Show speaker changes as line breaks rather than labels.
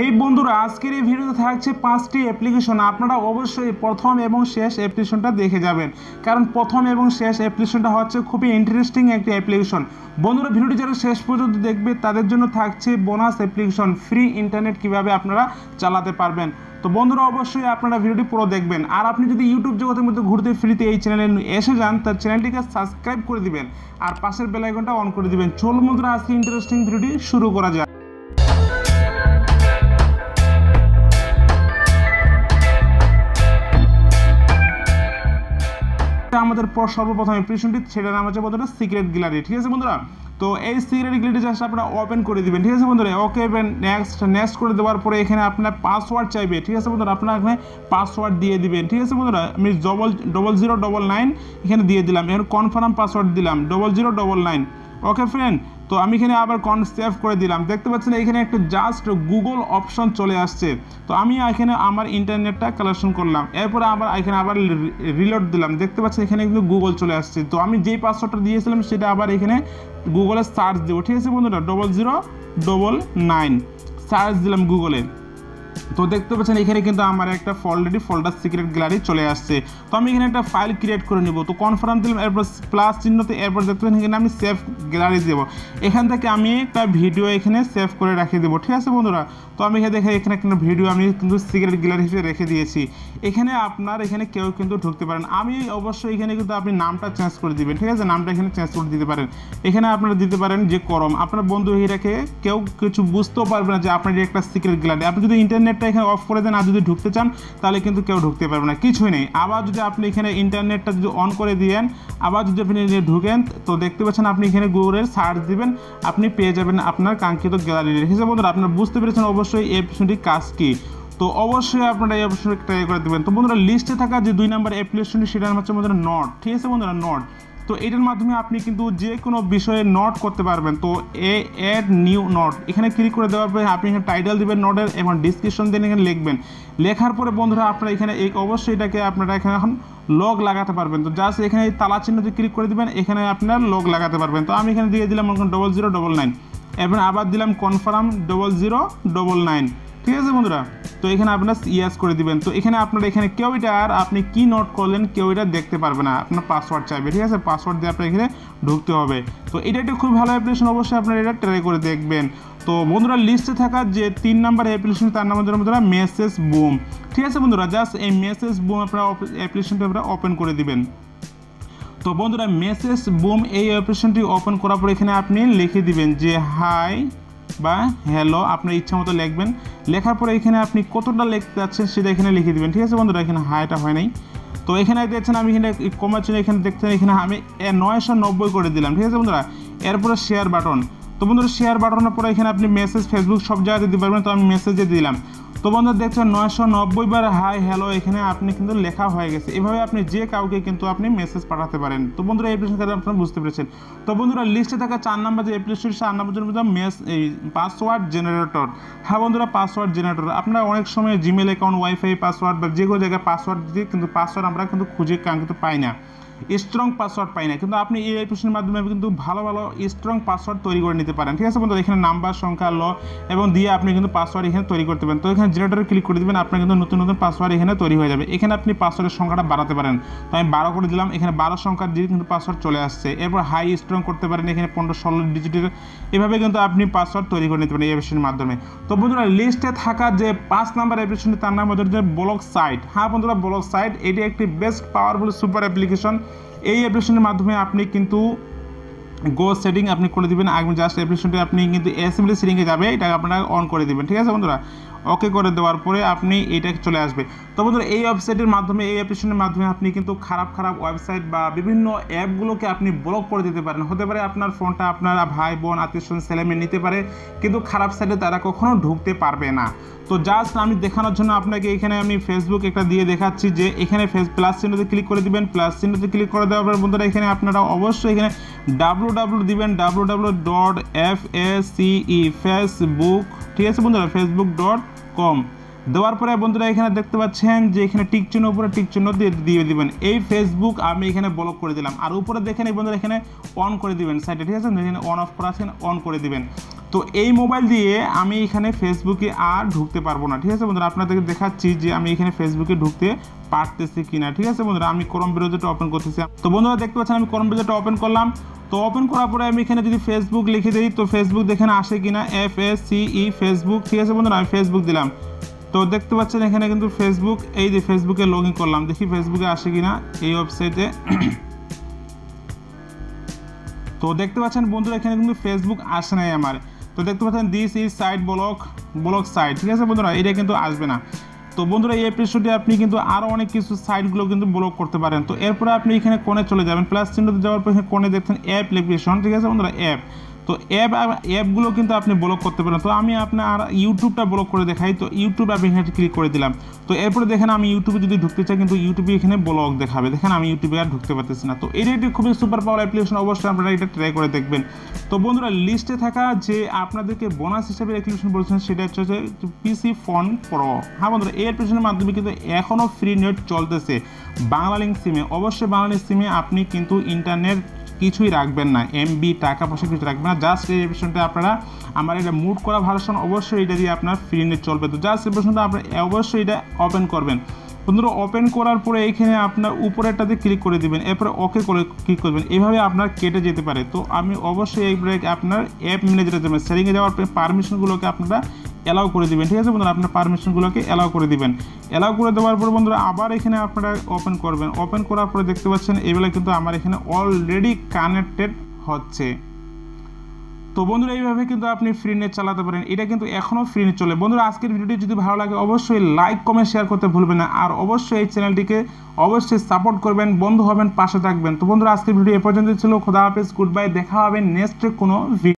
হেই বন্ধুরা, আজকের এই ভিডিওতে থাকছে পাঁচটি অ্যাপ্লিকেশন আপনারা অবশ্যই প্রথম এবং শেষ অ্যাপ্লিকেশনটা দেখে যাবেন। কারণ প্রথম এবং শেষ অ্যাপ্লিকেশনটা হচ্ছে খুবই ইন্টারেস্টিং একটি অ্যাপ্লিকেশন বন্ধুরা ভিডিওটি যারা শেষ পর্যন্ত দেখবে, তাদের জন্য থাকছে বোনাস অ্যাপ্লিকেশন ফ্রি ইন্টারনেট কীভাবে আপনারা চালাতে পারবেন। তো বন্ধুরা, অবশ্যই আপনারা ভিডিওটি পুরো দেখবেন। আর আপনি যদি ইউটিউব জগতের মধ্যে ঘুরতে, ফ্রিতে এই চ্যানেলে এসে যান তার চ্যানেলটিকে সাবস্ক্রাইব করে দিবেন। আর পাশের বেল আইকনটা অন করে দিবেন। চলুন বন্ধুরা, আজকে ইন্টারেস্টিং ভিডিওটি শুরু করা যায় আমাদের সর্বপ্রথমে অ্যাপ্লিকেশনটি সেটার নাম হচ্ছে বন্ধুরা সিক্রেট গ্যালারি ঠিক আছে বন্ধুরা? তো এই সিক্রেট গ্যালারি জাস্ট আপনারা ওপেন করে দিবেন, ঠিক আছে বন্ধুরা? ওকে নেক্সট নেক্সট করে দেওয়ার পরে এখানে আপনার পাসওয়ার্ড চাইবে, ঠিক আছে বন্ধুরা? আপনার এখানে পাসওয়ার্ড দিয়ে দিবেন, ঠিক আছে বন্ধুরা? আমি double double zero double nine এখানে দিয়ে দিলাম, এখন কনফার্ম পাসওয়ার্ড দিলাম double zero double nine okay friend তো আমি এখানে আবার কন সেভ করে দিলাম। দেখতে পাচ্ছেন, এখানে একটা জাস্ট গুগল অপশন চলে আসছে। তো আমি এখানে আমার ইন্টারনেটটা কালেকশন করলাম। এরপরে আবার এখানে আবার রিলোড দিলাম। দেখতে পাচ্ছেন, এখানে কিন্তু গুগল চলে আসছে। তো আমি যেই পাসওয়ার্ডটা দিয়েছিলাম, সেটা আবার এখানে গুগলে সার্চ দেবো। ঠিক আছে বন্ধুরা? Double zero double nine search দিলাম গুগলে তো দেখতে পাচ্ছেন, এখানে কিন্তু আমার একটা অলরেডি ফোল্ডার সিক্রেট গ্যালারি চলে আসছে। তো আমি এখানে একটা ফাইল ক্রিয়েট করে নিব। তো কনফার্ম দিলাম, এরপর প্লাস চিহ্নতে এরপর দেখতে পাচ্ছেন, এখানে আমি সেভ গ্যালারি দেবো। এখান থেকে আমি একটা ভিডিও এখানে সেভ করে রেখে দেবো, ঠিক আছে বন্ধুরা? তো আমি এখানে দেখে এখানে একটা ভিডিও আমি কিন্তু সিক্রেট গ্যালারি হিসেবে রেখে দিয়েছি। এখানে আপনার, এখানে কেউ কিন্তু ঢুকতে পারেন। আমি অবশ্যই এখানে কিন্তু আপনি নামটা চেঞ্জ করে দিবেন, ঠিক আছে? নামটা এখানে চেঞ্জ করে দিতে পারেন। এখানে আপনারা দিতে পারেন যে করম। আপনার বন্ধু রেখে কেউ কিছু বুঝতেও পারবে না যে আপনার একটা সিক্রেট গ্যালারি আপনি যদি ইন্টারনেটটা এখানে অফ করে দেন, আর যদি ঢুকতে চান, তাহলে কিন্তু কেউ ঢুকতে পারবে না। কিছুই নেই। আবার যদি আপনি এখানে ইন্টারনেটটা যদি অন করে দিয়েন, আবার যদি আপনি ঢুকেন, তো দেখতে পাচ্ছেন আপনি এখানে গুগলের সার্চ দিবেন, আপনি পেয়ে যাবেন আপনার কাঙ্ক্ষিত গ্যালারি আছে বন্ধুরা, আপনারা বুঝতে পেরেছেন অবশ্যই এই অপশনটির কাজ কী। তো অবশ্যই আপনারা এই অপশনটি ট্রাই করে দেবেন। তো বন্ধুরা লিস্টে থাকা যে দুই নাম্বার অ্যাপ্লিকেশনটি সেটার হচ্ছে বন্ধুরা নট ঠিক আছে বন্ধুরা নট তো এটার মাধ্যমে আপনি কিন্তু যে কোনো বিষয়ে নোট করতে পারবেন। তো এ এড নিউ নোট এখানে ক্লিক করে দেওয়ার পরে আপনি এখানে টাইটেল দিবেন নোটের এবং ডিসক্রিপশন দিয়ে এখানে লিখবেন। লেখার পরে বন্ধুরা আপনারা এখানে এই অবশ্যই এটাকে আপনারা এখানে এখন লগ লাগাতে পারবেন। তো জাস্ট এখানে এই তালা চিহ্নতে ক্লিক করে দিবেন, এখানে আপনার লগ লাগাতে পারবেন। তো আমি এখানে দিয়ে দিলাম ডবল জিরো ডবল নাইন এবং আবার দিলাম confirm double zero double nine ঠিক আছে বন্ধুরা? তো এখানে আপনার ইয়াস করে দিবেন। তো এখানে আপনার এখানে কেউ এটা আর আপনি কি নোট করলেন কেউ এটা দেখতে পারবে না। আপনার পাসওয়ার্ড চাইবে, ঠিক আছে? পাসওয়ার্ড দিয়ে আপনার এখানে ঢুকতে হবে। তো এটা একটা খুব ভালো অ্যাপ্লিকেশন অবশ্যই আপনারা এটা ট্রাই করে দেখবেন। তো বন্ধুরা লিস্টে থাকা যে তিন নাম্বার অ্যাপ্লিকেশন তার নাম হচ্ছে বন্ধুরা মেসেজ বুম ঠিক আছে বন্ধুরা? জাস্ট এই মেসেজ বুম আপনারা অ্যাপ্লিকেশনটা আপনারা ওপেন করে দিবেন। তো বন্ধুরা মেসেজ বুম এই অ্যাপ্লিকেশনটি ওপেন করার পর এখানে আপনি লিখে দিবেন যে হাই বা হ্যালো আপনার ইচ্ছা মতো লিখবেন। লেখার পরে এখানে আপনি কতটা লিখতে যাচ্ছেন সেটা এখানে লিখে দিবেন। ঠিক আছে বন্ধুরা, এখানে হাইটা হয় নাই। তো এখানে দেখছেন আমি এখানে কমার জন্য এখানে দেখছেন, এখানে আমি নয়শো নব্বই করে দিলাম। ঠিক আছে বন্ধুরা, এরপরে শেয়ার বাটন তো বন্ধুরা শেয়ার বাটনের পরে এখানে আপনি মেসেজ ফেসবুক সব জায়গায় দিতে পারবেন, তো আমি মেসেজে দিলাম। তো বন্ধুরা, দেখছেন নয়শো নব্বই বার হাই হ্যালো এখানে আপনি কিন্তু লেখা হয়ে গেছে। এভাবে আপনি যে কাউকে কিন্তু আপনি মেসেজ পাঠাতে পারেন। তো বন্ধুরা, এই অ্যাপ্লিকেশন কাজে আপনারা বুঝতে পেরেছেন। তো বন্ধুরা লিস্টে থাকা চার নাম্বার যে অ্যাপ্লিকেশন চার নাম্বার জন্য মেস এই পাসওয়ার্ড জেনারেটর হ্যাঁ বন্ধুরা পাসওয়ার্ড জেনারেটর আপনারা অনেক সময় জিমেল অ্যাকাউন্ট ওয়াইফাই পাসওয়ার্ড বা যে কোনো জায়গায় পাসওয়ার্ড দিয়ে কিন্তু পাসওয়ার্ড আমরা কিন্তু খুঁজে কিন্তু পাই না। স্ট্রং পাসওয়ার্ড পাই না কিন্তু আপনি এই অ্যাপ্লিকেশনের মাধ্যমে কিন্তু ভালো ভালো স্ট্রং পাসওয়ার্ড তৈরি করে নিতে পারেন। ঠিক আছে বন্ধু এখানে নাম্বার সংখ্যা, ল এবং দিয়ে আপনি কিন্তু পাসওয়ার্ড এখানে তৈরি করতে পারেন। তো এখানে জেনারেটরে ক্লিক করে দেবেন, আপনার কিন্তু নতুন নতুন পাসওয়ার্ড এখানে তৈরি হয়ে যাবে। এখানে আপনি পাসওয়ার্ডের সংখ্যাটা বাড়াতে পারেন। তো আমি বারো করে দিলাম। এখানে বারো সংখ্যার দিয়ে কিন্তু পাসওয়ার্ড চলে আসছে। এরপর হাই স্ট্রং করতে পারেন। এখানে পনেরো, ষোলো ডিজিটের এভাবে কিন্তু আপনি পাসওয়ার্ড তৈরি করে নিতে পারেন এই অ্যাপ্লিকেশনের মাধ্যমে। তো বন্ধুরা লিস্টে থাকা যে পাঁচ নাম্বার অ্যাপ্লিকেশন তার নাম হচ্ছে যে ব্লগ সাইট হ্যাঁ বন্ধুরা ব্লক সাইট এটি একটি বেস্ট পাওয়ারফুল সুপার অ্যাপ্লিকেশন এই অ্যাপ্লিকেশনের মাধ্যমে আপনি কিন্তু গো সেটিং আপনি করে দেবেন। আগামী জাস্ট অ্যাপ্লিকেশনটি আপনি কিন্তু অ্যাসেম্বলি সেটিংয়ে যাবে এটা আপনারা অন করে দেবেন, ঠিক আছে বন্ধুরা? ওকে করে দেওয়ার পরে আপনি এটা চলে আসবে তো বন্ধুরা, এই ওয়েবসাইটের মাধ্যমে, এই অ্যাপ্লিকেশনের মাধ্যমে আপনি কিন্তু খারাপ খারাপ ওয়েবসাইট বা বিভিন্ন অ্যাপগুলোকে আপনি ব্লক করে দিতে পারেন। হতে পারে আপনার ফোনটা আপনার ভাই, বোন, আত্মীয় স্বজন ছেলেমেয়ে নিতে পারে, কিন্তু খারাপ সাইটে তারা কখনো ঢুকতে পারবে না। তো জাস্ট আমি দেখানোর জন্য আপনাকে এখানে আমি ফেসবুক একটা দিয়ে দেখাচ্ছি যে এখানে ফেস প্লাস চিহ্নতে ক্লিক করে দিবেন। প্লাস চিহ্নতে ক্লিক করে দেওয়ার পর বন্ধুরা, এখানে আপনারা অবশ্যই এখানে ডাব্লু ডাব্লু দিবেন W W dot F A C E Facebook ঠিক আছে বন্ধুরা? Facebook dot Come. দেওয়ার পরে বন্ধুরা এখানে দেখতে পাচ্ছেন যে এখানে টিক চিহ্ন উপরে টিক চিহ্ন দিয়ে দিয়ে দিবেন। এই ফেসবুক আমি এখানে ব্লক করে দিলাম। আর উপরে দেখেন এই বন্ধুরা এখানে অন করে দিবেন সাইডে ঠিক আছে? এখানে অন অফ করা আছে অন করে দিবেন। তো এই মোবাইল দিয়ে আমি এখানে ফেসবুকে আর ঢুকতে পারব না, ঠিক আছে বন্ধুরা? আপনাদেরকে দেখাচ্ছি যে আমি এখানে ফেসবুকে ঢুকতে পারতেছি কিনা, ঠিক আছে বন্ধুরা? আমি করম বিরোধটা ওপেন করতেছি। তো বন্ধুরা দেখতে পাচ্ছেন, আমি করম বিরোধটা ওপেন করলাম। তো ওপেন করার পরে আমি এখানে যদি ফেসবুক লিখে দিই, তো ফেসবুক দেখেন আসে কিনা? এফ এস সিই ফেসবুক ঠিক আছে বন্ধুরা? আমি ফেসবুক দিলাম। তো দেখতে পাচ্ছেন এখানে কিন্তু ফেসবুক এই যে ফেসবুকে লগ ইন করলাম। দেখি ফেসবুকে আসে কিনা এই ওয়েবসাইটে তো দেখতে পাচ্ছেন বন্ধুরা, এখানে কিন্তু ফেসবুক আসে নাই আমার। তো দেখতে পাচ্ছেন this is site block block site ঠিক আছে বন্ধুরা? এটা কিন্তু আসবে না। তো বন্ধুরা, এই এপিসোডে আপনি কিন্তু আরও অনেক কিছু সাইটগুলো কিন্তু ব্লক করতে পারেন। তো এরপরে আপনি এখানে কোণে চলে যাবেন। প্লাস চিহ্নতে যাওয়ার পর এখানে কোণে দেখছেন অ্যাপ অ্যাপ্লিকেশন ঠিক আছে বন্ধুরা? অ্যাপ তো অ্যাপ অ্যাপগুলো কিন্তু আপনি ব্লক করতে পারেন। তো আমি আপনার ইউটিউবটা ব্লক করে দেখাই। তো ইউটিউব আপনি এখানে ক্লিক করে দিলাম। তো এরপরে দেখেন আমি ইউটিউবে যদি ঢুকতে চাই, কিন্তু ইউটিউবে এখানে ব্লক দেখাবে। দেখেন আমি ইউটিউবে আর ঢুকতে পারতেছি না। তো এটা একটি খুবই সুপার পাওয়ার অ্যাপ্লিকেশন অবশ্যই আপনারা এটা ট্রাই করে দেখবেন। তো বন্ধুরা লিস্টে থাকা যে আপনাদেরকে বোনাস হিসেবে অ্যাপ্লিকেশন বলছেন সেটা হচ্ছে পিসি ফোন প্রো হ্যাঁ বন্ধুরা এই অ্যাপ্লিকেশনের মাধ্যমে কিন্তু এখনও ফ্রি নেট চলতেছে। বাংলা লিঙ্ক সিমে অবশ্যই বাংলা লিঙ্ক সিমে আপনি কিন্তু ইন্টারনেট কিছুই রাখবেন না এমবি টাকা পয়সা কিছু রাখবেন না। জাস্ট এই এপিসোডটা আপনারা, আমার এটা মুড করা ভার্সন অবশ্যই এটা দিয়ে আপনার ফ্রি নেট চলবে। তো জাস্ট এপিসোডটা আপনি অবশ্যই এটা ওপেন করবেন। বন্ধুরা ওপেন করার পরে এইখানে আপনার উপরেরটাতে ক্লিক করে দিবেন, এরপরে ওকে করে ক্লিক করবেন। এভাবে আপনার কেটে যেতে পারে। তো আমি অবশ্যই এইবারে আপনার অ্যাপ ম্যানেজারে যাবেন সেটিংয়ে যাওয়ার পরে পারমিশনগুলোকে আপনারা অ্যালাউ করে দিবেন, ঠিক আছে বন্ধুরা? আপনার পারমিশনগুলোকে অ্যালাউ করে দিবেন। অ্যালাউ করে দেওয়ার পর বন্ধুরা, আবার এখানে আপনারা ওপেন করবেন। ওপেন করার পরে দেখতে পাচ্ছেন এবেলা কিন্তু আমার এখানে অলরেডি কানেক্টেড হচ্ছে। তো বন্ধুরা, এইভাবে কিন্তু আপনি ফ্রি নেট চালাতে পারেন। এটা কিন্তু এখনও ফ্রি নেট চলে। বন্ধুরা, আজকের ভিডিওটি যদি ভালো লাগে, অবশ্যই লাইক কমেন্ট শেয়ার করতে ভুলবেন না। আর অবশ্যই এই চ্যানেলটিকে অবশ্যই সাপোর্ট করবেন, বন্ধু হবেন, পাশে থাকবেন। তো বন্ধুরা, আজকের ভিডিও এ পর্যন্ত ছিল। খোদা হাফেজ গুড বাই দেখা হবে নেক্সট কোনো ভিডিও